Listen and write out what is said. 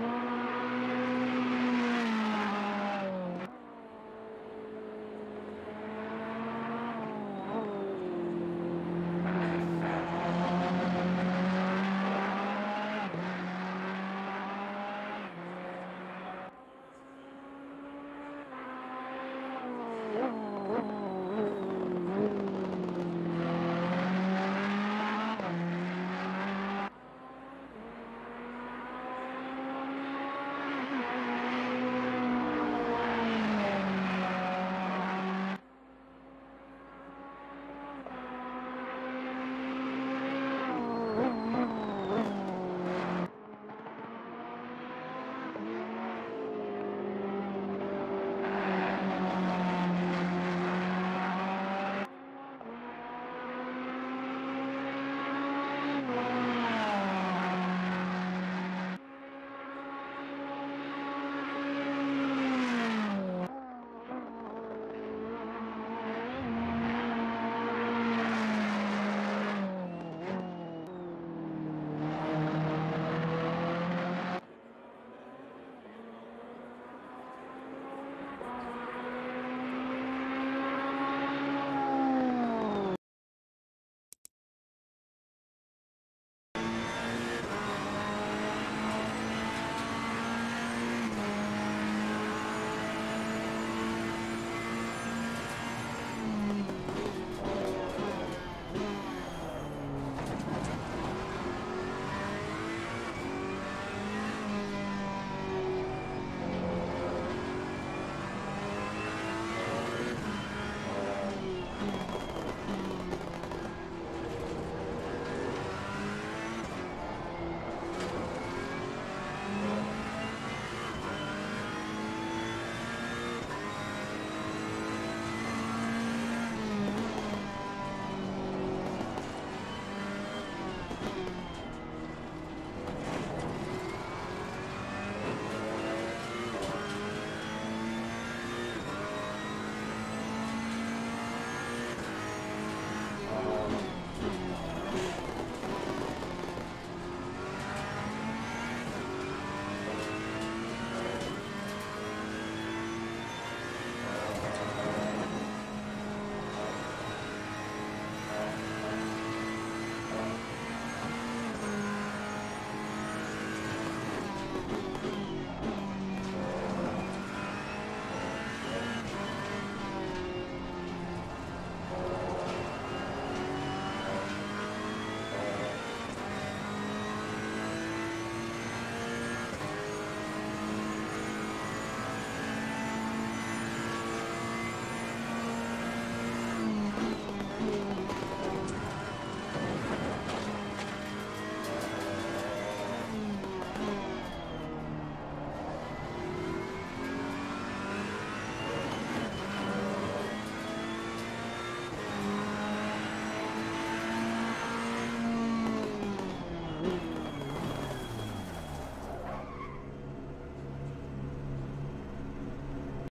Wow.